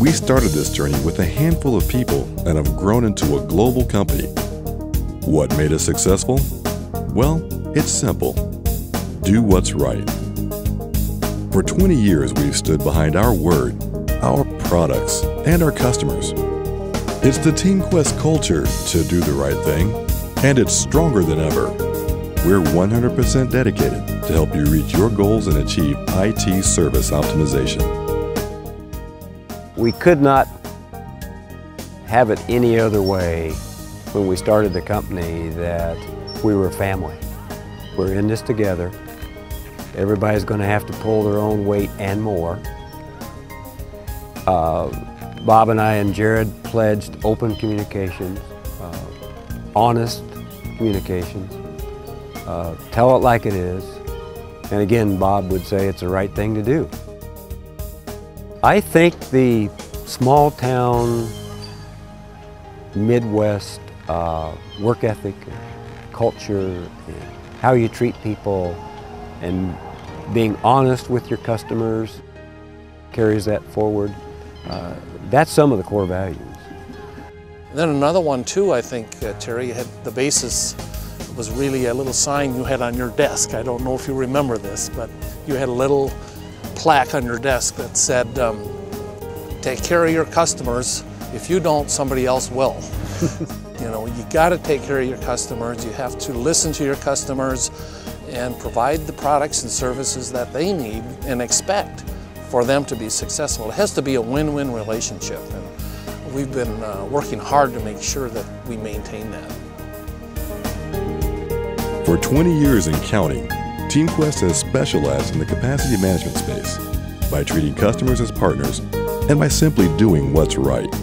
We started this journey with a handful of people and have grown into a global company. What made us successful? Well, it's simple do what's right. For 20 years, we've stood behind our word, our products, and our customers. It's the TeamQuest culture to do the right thing, and it's stronger than ever. We're 100% dedicated to help you reach your goals and achieve IT service optimization. We could not have it any other way when we started the company that we were a family. We're in this together. Everybody's going to have to pull their own weight and more. Uh, Bob and I and Jared pledged open communication, uh, honest communications, uh, tell it like it is. And again, Bob would say it's the right thing to do. I think the small town, Midwest uh, work ethic, culture, how you treat people, and being honest with your customers carries that forward. Uh, that's some of the core values. And then another one too, I think, uh, Terry, had the basis was really a little sign you had on your desk. I don't know if you remember this, but you had a little plaque on your desk that said, um, take care of your customers. If you don't, somebody else will. you know, you got to take care of your customers. You have to listen to your customers and provide the products and services that they need and expect for them to be successful. It has to be a win-win relationship and we've been uh, working hard to make sure that we maintain that. For 20 years and counting, TeamQuest has specialized in the capacity management space by treating customers as partners and by simply doing what's right.